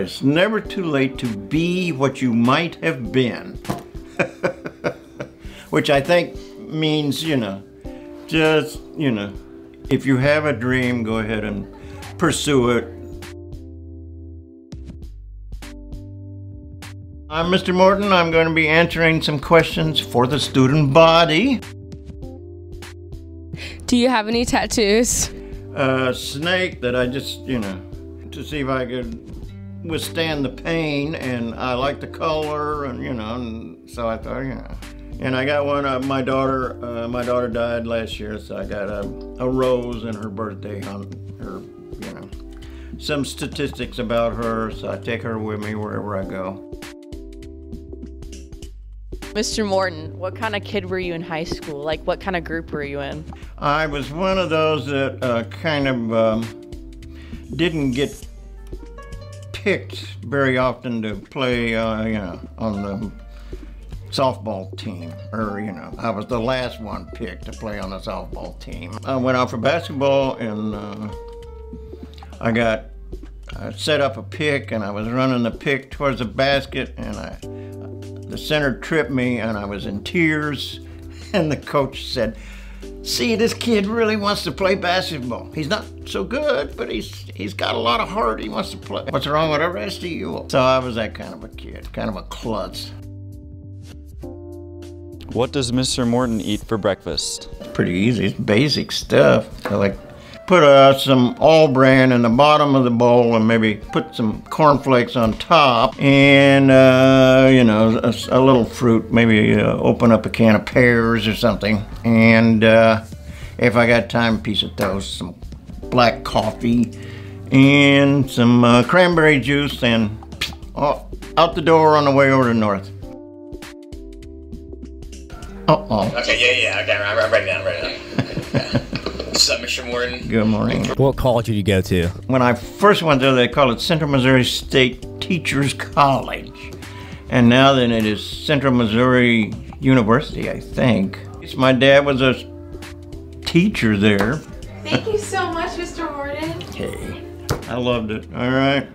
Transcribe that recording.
It's never too late to be what you might have been. Which I think means, you know, just, you know, if you have a dream, go ahead and pursue it. I'm Mr. Morton. I'm going to be answering some questions for the student body. Do you have any tattoos? A snake that I just, you know, to see if I could withstand the pain and I like the color and, you know, and so I thought, you know. And I got one of my daughter, uh, my daughter died last year, so I got a, a rose in her birthday on her, you know, some statistics about her, so I take her with me wherever I go. Mr. Morton, what kind of kid were you in high school? Like, what kind of group were you in? I was one of those that uh, kind of um, didn't get picked very often to play, uh, you know, on the softball team, or you know, I was the last one picked to play on the softball team. I went out for basketball, and uh, I got I set up a pick, and I was running the pick towards the basket, and I the center tripped me and I was in tears. And the coach said, see, this kid really wants to play basketball. He's not so good, but he's he's got a lot of heart. He wants to play. What's wrong with the rest of you? So I was that kind of a kid, kind of a klutz. What does Mr. Morton eat for breakfast? Pretty easy. It's basic stuff. I like put uh, some All-Bran in the bottom of the bowl and maybe put some cornflakes on top and, uh, you know, a, a, little fruit, maybe uh, open up a can of pears or something. And uh, if I got time, a piece of toast, some black coffee, and some uh, cranberry juice and oh, out the door on the way over to North. Uh-oh. Okay, yeah, yeah, okay, I'm ready now, I'm ready now. What's up, Mr. Morton? Good morning. What college did you go to? When I first went there, they called it Central Missouri State Teachers College. And now then it is Central Missouri University, I think. My dad was a teacher there. Thank you so much, Mr. Morton. Okay. I loved it. All right.